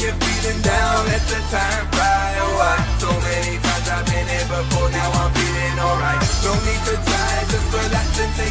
you're feeling down, let the time fly oh, away. So many times I've been here before, now I'm feeling alright. No need to try, just relax and take